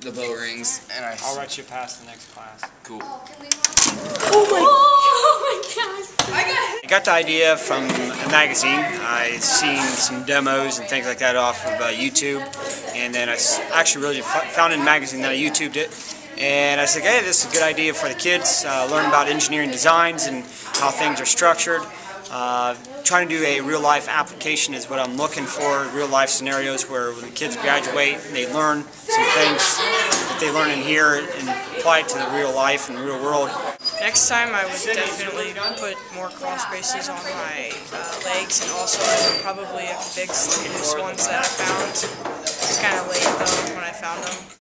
The bell rings, and I. I'll write you past the next class. Cool. Oh my gosh. I got the idea from a magazine. I seen some demos and things like that off of uh, YouTube, and then I actually really found it in a magazine that I YouTubed it. And I said, hey, this is a good idea for the kids. Uh, learn about engineering designs and how things are structured. Uh, trying to do a real life application is what I'm looking for. Real life scenarios where when the kids graduate, they learn some things that they learn in here and apply it to the real life and real world. Next time I would definitely put more cross braces on my uh, legs and also I would probably fixed the loose ones that I found. It's kind of late though when I found them.